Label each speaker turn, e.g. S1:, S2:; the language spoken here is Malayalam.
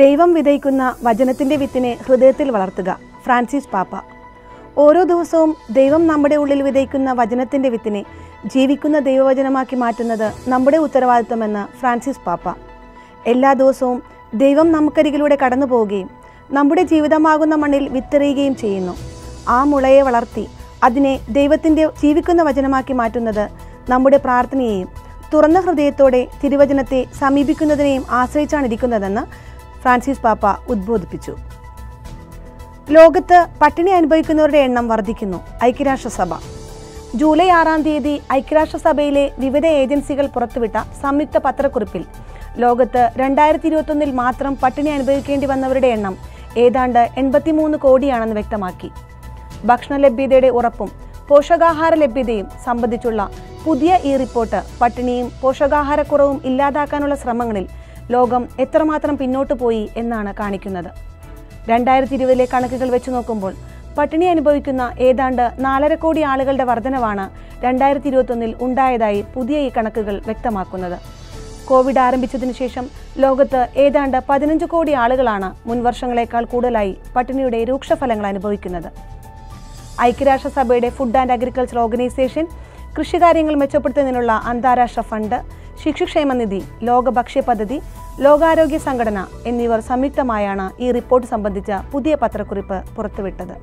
S1: ദൈവം വിതയ്ക്കുന്ന വചനത്തിന്റെ വിത്തിനെ ഹൃദയത്തിൽ വളർത്തുക. ഫ്രാൻസിസ് പാപ്പ. ഓരോ ദിവസവും ദൈവം നമ്മുടെ ഉള്ളിൽ വിതയ്ക്കുന്ന വചനത്തിന്റെ വിത്തിനെ ജീവിക്കുന്ന ദൈവവചനമാക്കി മാറ്റുന്നത് നമ്മുടെ ഉത്തരവാദിത്തമെന്ന് ഫ്രാൻസിസ് പാപ്പ. എല്ലാ ദിവസവും ദൈവം നമുക്കരികിലൂടെ കടന്നു പോവുകയും നമ്മുടെ ജീവിതമാകുന്ന മണ്ണിൽ വിത്തെറിയുകയും ചെയ്യുന്നു. ആ മുളയെ വളർത്തി അതിനെ ദൈവത്തിന്റെ ജീവിക്കുന്ന വചനമാക്കി മാറ്റുന്നത് നമ്മുടെ പ്രാർത്ഥനയെയും തുറന്ന ഹൃദയത്തോടെ തിരുവചനത്തെ സമീപിക്കുന്നതിനെയും ആശ്രയിച്ചാണ് ഇരിക്കുന്നതെന്ന് ഫ്രാൻസിസ് പാപ്പ ഉദ്ബോധിപ്പിച്ചു. ലോകത്ത് പട്ടിണി അനുഭവിക്കുന്നവരുടെ എണ്ണം വർദ്ധിക്കുന്നു. ഐക്യരാഷ്ട്രസഭ. ജൂലൈ ആറാം തീയതി ഐക്യരാഷ്ട്രസഭയിലെ വിവിധ ഏജൻസികൾ പുറത്തുവിട്ട സംയുക്ത പത്രക്കുറിപ്പിൽ ലോകത്ത് രണ്ടായിരത്തി ഇരുപത്തൊന്നിൽ മാത്രം പട്ടിണി അനുഭവിക്കേണ്ടി വന്നവരുടെ എണ്ണം ഏതാണ്ട് എൺപത്തിമൂന്ന് കോടിയാണെന്ന് വ്യക്തമാക്കി. ഭക്ഷണ ലഭ്യതയുടെ ഉറപ്പും പോഷകാഹാര ലഭ്യതയും സംബന്ധിച്ചുള്ള പുതിയ ഈ റിപ്പോർട്ട് പട്ടിണിയും പോഷകാഹാരക്കുറവും ഇല്ലാതാക്കാനുള്ള ശ്രമങ്ങളിൽ ലോകം എത്രമാത്രം പിന്നോട്ട് പോയി എന്നാണ് കാണിക്കുന്നത്. രണ്ടായിരത്തി ഇരുപതിലെ കണക്കുകൾ വെച്ച് നോക്കുമ്പോൾ പട്ടിണി അനുഭവിക്കുന്ന ഏതാണ്ട് നാലര കോടി ആളുകളുടെ വർധനവാണ് രണ്ടായിരത്തി ഇരുപത്തൊന്നിൽ ഉണ്ടായതായി പുതിയ ഈ കണക്കുകൾ വ്യക്തമാക്കുന്നത്. കോവിഡ് ആരംഭിച്ചതിനു ശേഷം ലോകത്ത് ഏതാണ്ട് പതിനഞ്ച് കോടി ആളുകളാണ് മുൻവർഷങ്ങളെക്കാൾ കൂടുതലായി പട്ടിണിയുടെ രൂക്ഷഫലങ്ങൾ അനുഭവിക്കുന്നത്. ഐക്യരാഷ്ട്രസഭയുടെ ഫുഡ് ആൻഡ് അഗ്രികൾച്ചർ ഓർഗനൈസേഷൻ കൃഷികാര്യങ്ങൾ മെച്ചപ്പെടുത്തുന്നതിനുള്ള അന്താരാഷ്ട്ര ഫണ്ട് ശിശുക്ഷേമ നിധി പദ്ധതി ലോകാരോഗ്യ സംഘടന എന്നിവർ സംയുക്തമായാണ് ഈ റിപ്പോർട്ട് സംബന്ധിച്ച പുതിയ പത്രക്കുറിപ്പ് പുറത്തുവിട്ടത്.